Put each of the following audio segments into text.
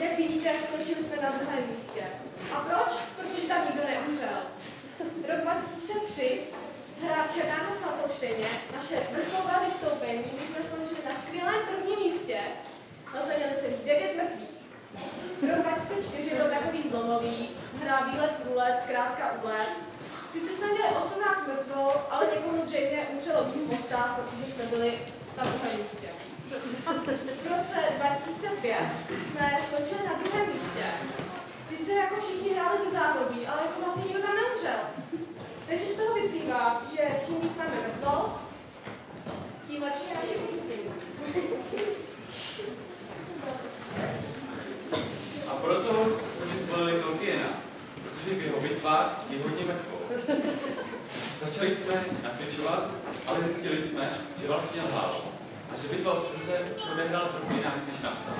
Jak vidíte, skončili jsme na druhém místě. A proč? Protože tam nikdo neumřel. Rok 2003 hra Černá na Polštejně, naše vrcholové vystoupení, my jsme skončili na skvělém prvním místě, měli celých 9 mrtvých. Rok 2004 byl takový zlomový, hra výlet, průlet, zkrátka úlet. Sice jsme měli 18 mrtvol, ale někomu zřejmě umřelo víc mosta, protože jsme byli na druhém místě. V roce 2005 jsme skončili na druhém místě. Sice jako záhrobí, ale jako vlastně nikdo tam neumřel. Takže z toho vyplývá, že čím víc máme mrtvol, tím lepší naše umístění. A proto jsme si zvolili Tolkiena, protože v jeho bitvách je hodně mrtvol. Začali jsme nacvičovat, ale zjistili jsme, že vlastně lhal a že bitva o střelce proběhla trochu jinak, než napsal.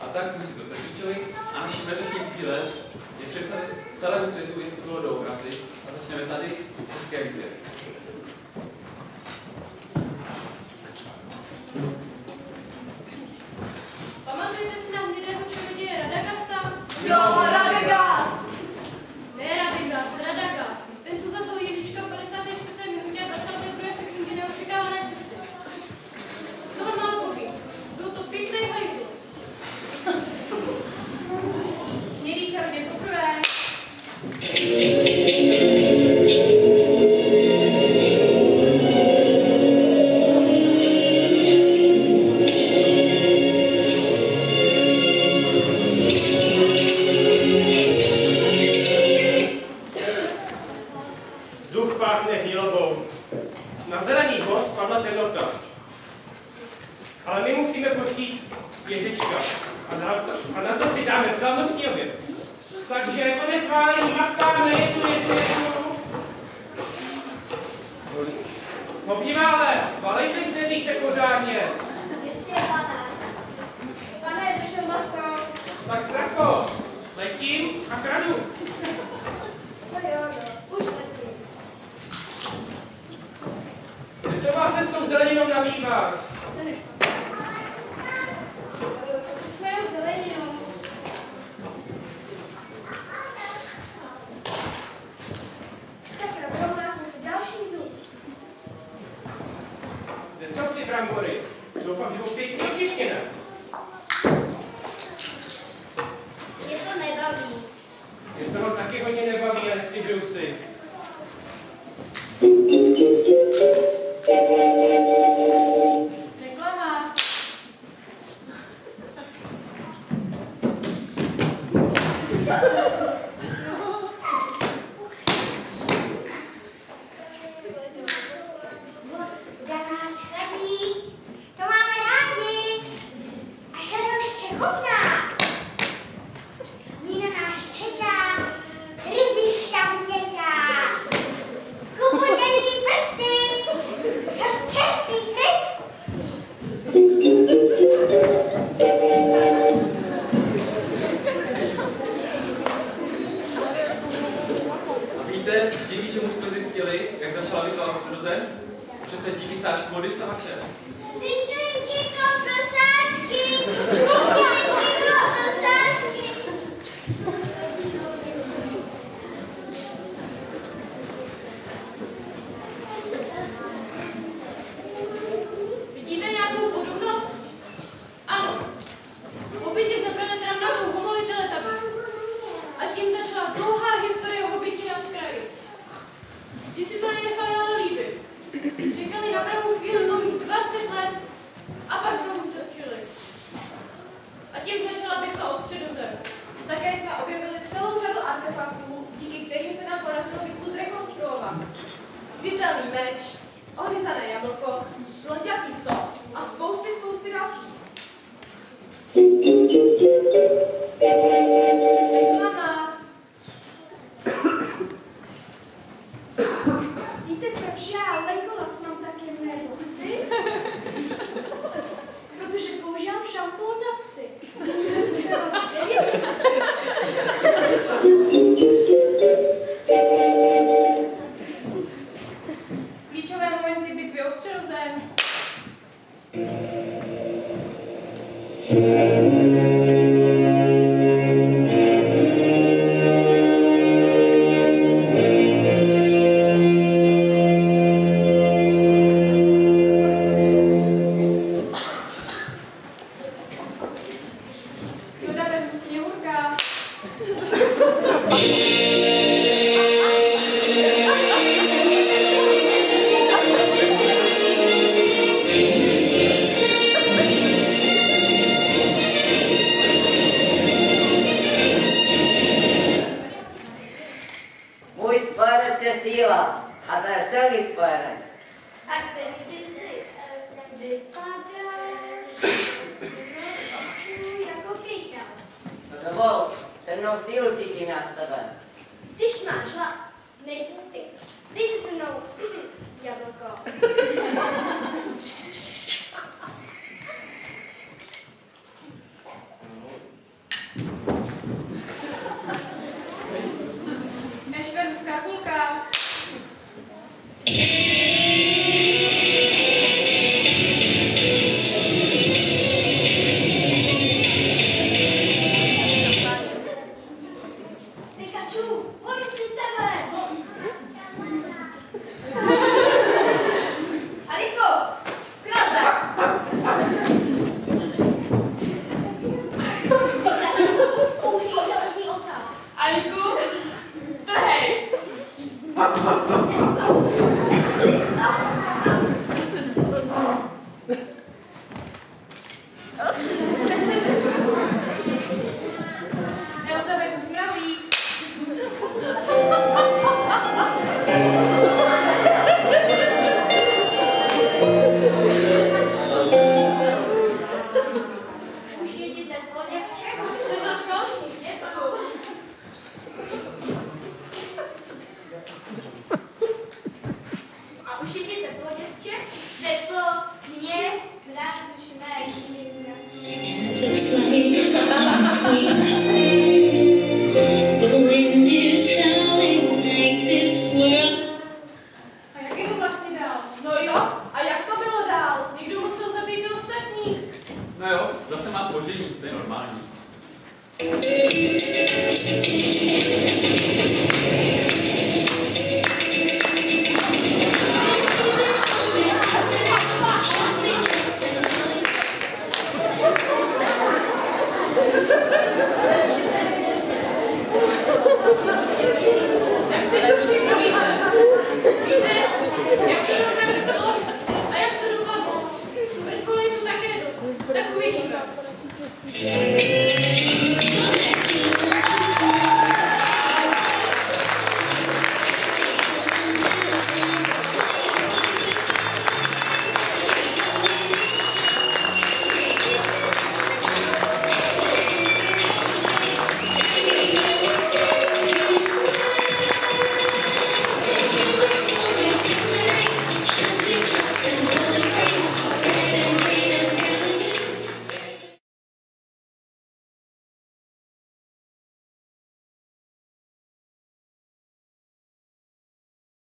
A tak jsme si to cílem je představit celému světu, jak to bylo doopravdy a začneme tady v České líbě. Pamatujete si na hnědého čaroděje Radagasta? Jo, Ale my musíme pustit Ježička. A na, a na to si dáme slavnostní oběd. Takže konec válení, makáme jednu, jednu, jednu. Obdivále, valejte knedlíček pořádně. Pane. Pane, řešil maso. Tak Strako, letím a kradu. No jo, no, už letím. Kde to vás s tou zeleninou na vývar? Jsme jo zeleninou. Sakra, promlá jsem si další zub. Kde jsou ty brambory? Doufám, že budou pěkně očištěné. Mě to nebaví. Mě to taky hodně nebaví a nestěžuju si. Reklama. Středozem? Přece díky sáčku vody. Tyklinky, No dovol, temnou sílu cítím já z tebe. Když máš hlad, nejsi wind is howling like this world. A jak to vlastně dál? No jo, a jak to bylo dál? Někdo musel zabít ty. No jo, zase má spoždění, to je normální.